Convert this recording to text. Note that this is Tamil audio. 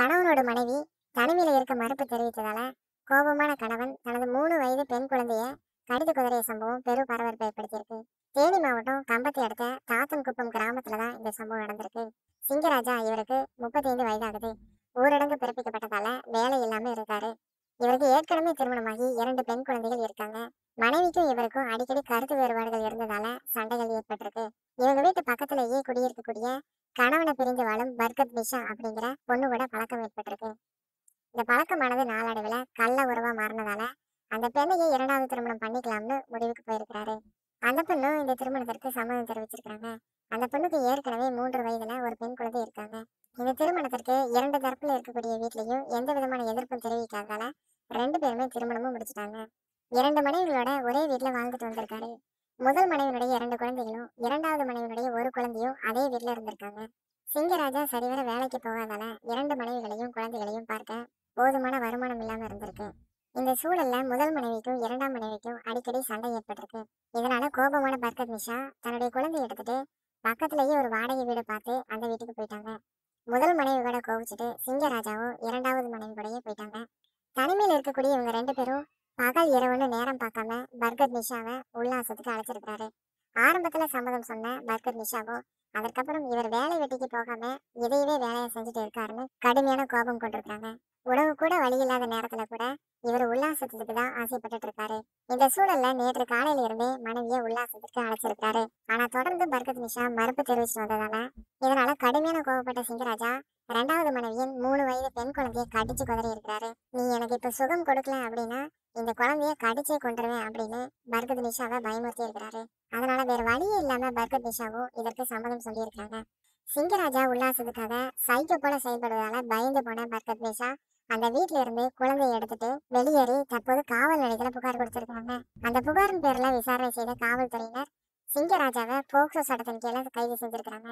கணவனோட மனைவி தனிமையில இருக்க மறுப்பு தெரிவித்ததால கோபமான கணவன் தனது மூணு வயது பெண் குழந்தைய கடித குதிரை சம்பவம் பெரும் பரபரப்பை ஏற்படுத்தியிருக்கு. தேனி மாவட்டம் கம்பத்தை அடுத்த தாத்தன்குப்பம் கிராமத்துல தான் இந்த சம்பவம் நடந்திருக்கு. சிங்கராஜா இவருக்கு முப்பத்தைந்து வயதாகுது. ஊரடங்கு பிறப்பிக்கப்பட்டதால வேலை இல்லாம இருக்காரு. இவருக்கு ஏற்கனவே திருமணமாகி இரண்டு பெண் குழந்தைகள் இருக்காங்க. மனைவிக்கும் இவருக்கும் அடிக்கடி கருத்து வேறுபாடுகள் இருந்ததால சண்டைகள் ஏற்பட்டிருக்கு இவங்க வீட்டு பக்கத்திலேயே குடியிருக்கக்கூடிய கணவனை பிரிந்து வாழும் அப்படிங்கிற பொண்ணு கூட பழக்கம் ஏற்பட்டிருக்கு. இந்த பழக்கமானது நாளடைவில் கள்ள உறவா மாறினதால அந்த பெண்ணையே இரண்டாவது திருமணம் பண்ணிக்கலாம்னு முடிவுக்கு போயிருக்கிறாரு. அந்த பெண்ணும் இந்த திருமணத்திற்கு சம்மதம் தெரிவிச்சிருக்காங்க அந்த பெண்ணுக்கு ஏற்கனவே மூன்று வயதுல ஒரு பெண் குழந்தை இருக்காங்க. இந்த திருமணத்திற்கு இரண்டு தரப்புல இருக்கக்கூடிய வீட்லயும் எந்த விதமான எதிர்ப்பும் தெரிவிக்காததால ரெண்டு பேருமே திருமணமும் முடிச்சிட்டாங்க. இரண்டு மனைவிகளோட ஒரே வீட்டுல வாழ்ந்துட்டு வந்திருக்காரு. முதல் மனைவியுடைய இரண்டு குழந்தைகளும் இரண்டாவது மனைவியுடைய ஒரு குழந்தையும் அதே வீட்டுல இருந்திருக்காங்க. சிங்கராஜா சரிவர வேலைக்கு போகாதால. இரண்டு மனைவிகளையும் குழந்தைகளையும் பார்க்க போதுமான வருமானம் இல்லாம இருந்திருக்கு. இந்த சூழல்ல முதல் மனைவிக்கும் இரண்டாம் மனைவிக்கும் அடிக்கடி சண்டை ஏற்பட்டிருக்கு. இதனால கோபமான பர்கத் நிஷா தன்னுடைய குழந்தைய எடுத்துட்டு பக்கத்திலேயே ஒரு வாடகை வீடு பார்த்து அந்த வீட்டுக்கு போயிட்டாங்க. முதல் மனைவி கூட கோவிச்சுட்டு சிங்கராஜாவும் இரண்டாவது மனைவி கூடயே போயிட்டாங்க. தனிமையில் இருக்கக்கூடிய இவங்க ரெண்டு பேரும் பகல் இரவுன்னு நேரம் பார்க்காம பர்கத் நிஷாவை உல்லாசத்துக்கு அழைச்சிருக்கிறாரு. ஆரம்பத்துல சம்மதம் சொன்ன பர்கத் நிஷாவும் அதற்கப்புறம் இவர் வேலை வெட்டிக்கு போகாம இதையவே வேலையை செஞ்சுட்டு இருக்காருன்னு கடுமையான கோபம் கொண்டிருக்காங்க உணவு கூட வழி இல்லாத நேரத்துல கூட இவர் உல்லாசத்துக்கு தான் ஆசைப்பட்டுட்டு இருக்காரு. இந்த சூழல்ல நேற்று காலையில இருந்தே மனைவிய உல்லாசத்துக்கு அழைச்சிருக்காரு ஆனா தொடர்ந்து பர்கத் நிஷா மறுப்பு தெரிவிச்சு வந்ததால இதனால கடுமையான கோபப்பட்ட சிங்கராஜா ரெண்டாவது மனைவியின் மூணு வயது பெண் குழந்தைய கடிச்சு குதறி இருக்கிறாரு. நீ எனக்கு இப்ப சுகம் கொடுக்கல அப்படின்னா இந்த குழந்தைய கடிச்சே கொண்டுருவேன் அப்படின்னு பர்கத் நிஷாவை பயமுறுத்தி இருக்கிறாரு. அதனால வேற வழியே இல்லாம பர்கர் பிஷாவும் இதற்கு சம்மதம் சொல்லியிருக்காங்க சிங்கராஜா உல்லாசத்துக்காக சைக்கோ போல செயல்படுவதால பயந்து போன பர்கத் பிஷா அந்த வீட்ல இருந்து குழந்தையை எடுத்துட்டு வெளியேறி தற்போது காவல் நிலையத்துல புகார் கொடுத்திருக்காங்க அந்த புகாரின் பேர்ல விசாரணை செய்த காவல்துறையினர் சிங்கராஜாவை போக்சோ சட்டத்தின் கீழே கைது செஞ்சிருக்காங்க